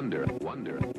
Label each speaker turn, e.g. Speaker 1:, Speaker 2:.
Speaker 1: wonder, wonder.